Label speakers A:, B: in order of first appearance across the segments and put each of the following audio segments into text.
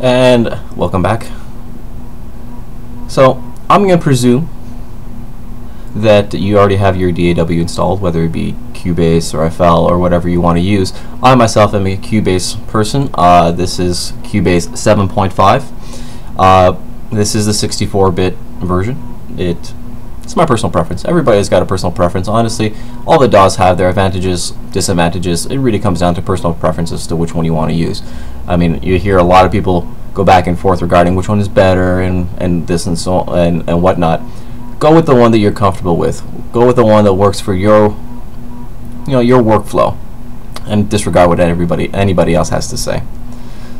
A: And welcome back. So I'm going to presume that you already have your DAW installed, whether it be Cubase or FL or whatever you want to use. I myself am a Cubase person. Uh, this is Cubase 7.5. Uh, this is the 64-bit version. It it's my personal preference. Everybody's got a personal preference. Honestly, all the DAWs have their advantages, disadvantages. It really comes down to personal preferences to which one you want to use. I mean, you hear a lot of people go back and forth regarding which one is better and, and this and so and, and whatnot. Go with the one that you're comfortable with. Go with the one that works for your you know your workflow and disregard what everybody anybody else has to say.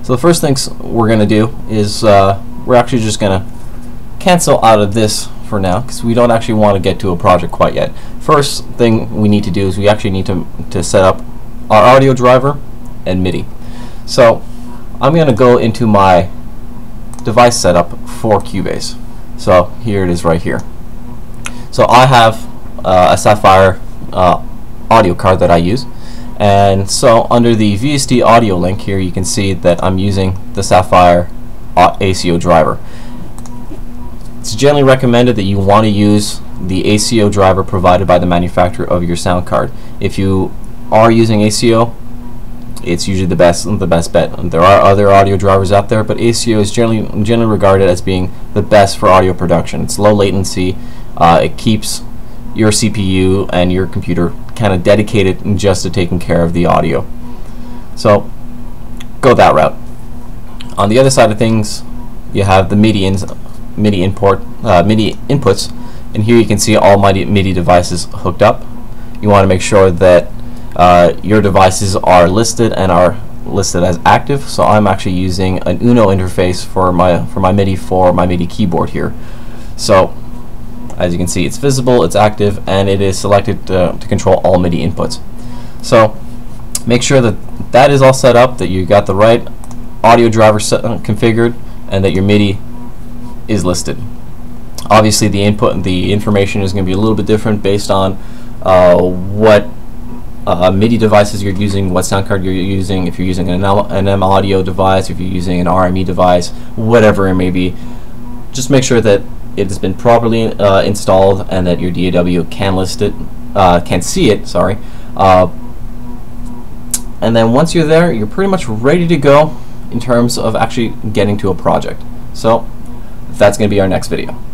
A: So the first things we're going to do is uh, we're actually just going to cancel out of this for now because we don't actually want to get to a project quite yet. First thing we need to do is we actually need to, to set up our audio driver and MIDI. So I'm going to go into my device setup for Cubase. So here it is right here. So I have uh, a Saffire uh, audio card that I use and so under the VST audio link here you can see that I'm using the Saffire uh, ASIO driver. It's generally recommended that you want to use the ASIO driver provided by the manufacturer of your sound card. If you are using ASIO, it's usually the best the best bet. There are other audio drivers out there, but ASIO is generally generally regarded as being the best for audio production. It's low latency. Uh, it keeps your CPU and your computer kind of dedicated just to taking care of the audio. So go that route. On the other side of things, you have the MIDI MIDI import uh, MIDI inputs and here you can see all my MIDI devices hooked up. You want to make sure that uh, your devices are listed and are listed as active. So I'm actually using an Uno interface for my for my MIDI for my MIDI keyboard here. So as you can see it's visible it's active and it is selected to, to control all MIDI inputs. So make sure that that is all set up that you got the right audio driver set, uh, configured and that your MIDI is listed. Obviously, the input, and the information is going to be a little bit different based on uh, what uh, MIDI devices you're using, what sound card you're using, if you're using an, an M audio device, if you're using an RME device, whatever it may be. Just make sure that it has been properly uh, installed and that your DAW can list it, uh, can see it. Sorry. Uh, and then once you're there, you're pretty much ready to go in terms of actually getting to a project. So that's going to be our next video.